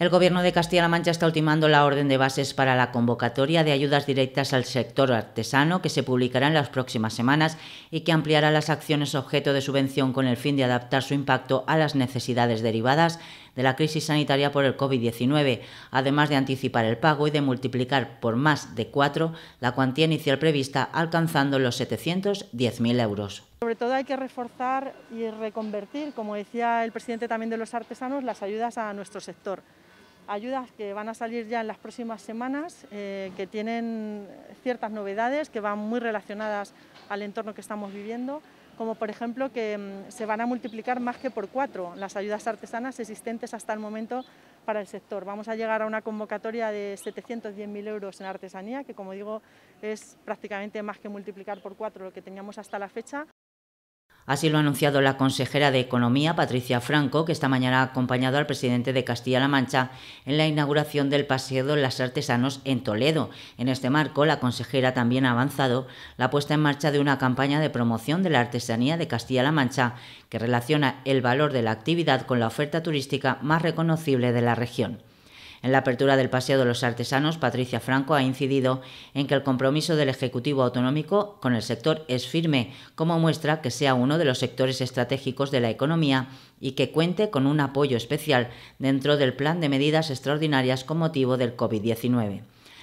El Gobierno de Castilla-La Mancha está ultimando la orden de bases para la convocatoria de ayudas directas al sector artesano que se publicará en las próximas semanas y que ampliará las acciones objeto de subvención con el fin de adaptar su impacto a las necesidades derivadas de la crisis sanitaria por el COVID-19, además de anticipar el pago y de multiplicar por más de cuatro la cuantía inicial prevista, alcanzando los 710.000 euros. Sobre todo hay que reforzar y reconvertir, como decía el presidente también de los artesanos, las ayudas a nuestro sector ayudas que van a salir ya en las próximas semanas, eh, que tienen ciertas novedades, que van muy relacionadas al entorno que estamos viviendo, como por ejemplo que mm, se van a multiplicar más que por cuatro las ayudas artesanas existentes hasta el momento para el sector. Vamos a llegar a una convocatoria de 710.000 euros en artesanía, que como digo es prácticamente más que multiplicar por cuatro lo que teníamos hasta la fecha. Así lo ha anunciado la consejera de Economía, Patricia Franco, que esta mañana ha acompañado al presidente de Castilla-La Mancha en la inauguración del Paseo de los Artesanos en Toledo. En este marco, la consejera también ha avanzado la puesta en marcha de una campaña de promoción de la artesanía de Castilla-La Mancha que relaciona el valor de la actividad con la oferta turística más reconocible de la región. En la apertura del Paseo de los Artesanos, Patricia Franco ha incidido en que el compromiso del Ejecutivo Autonómico con el sector es firme, como muestra que sea uno de los sectores estratégicos de la economía y que cuente con un apoyo especial dentro del plan de medidas extraordinarias con motivo del COVID-19.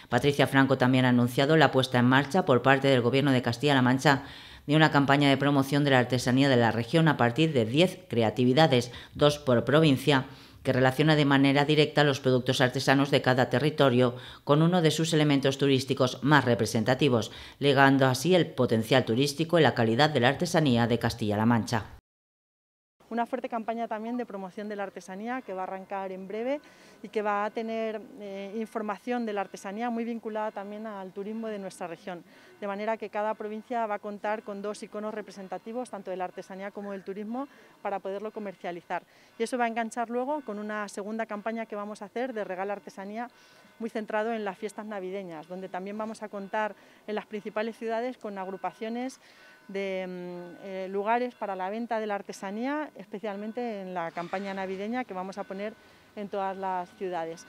Patricia Franco también ha anunciado la puesta en marcha por parte del Gobierno de Castilla-La Mancha de una campaña de promoción de la artesanía de la región a partir de 10 creatividades, dos por provincia, que relaciona de manera directa los productos artesanos de cada territorio con uno de sus elementos turísticos más representativos, legando así el potencial turístico y la calidad de la artesanía de Castilla-La Mancha una fuerte campaña también de promoción de la artesanía que va a arrancar en breve y que va a tener eh, información de la artesanía muy vinculada también al turismo de nuestra región, de manera que cada provincia va a contar con dos iconos representativos, tanto de la artesanía como del turismo, para poderlo comercializar. Y eso va a enganchar luego con una segunda campaña que vamos a hacer de regalo artesanía muy centrado en las fiestas navideñas, donde también vamos a contar en las principales ciudades con agrupaciones de mm, eh, lugares para la venta de la artesanía, especialmente en la campaña navideña que vamos a poner en todas las ciudades.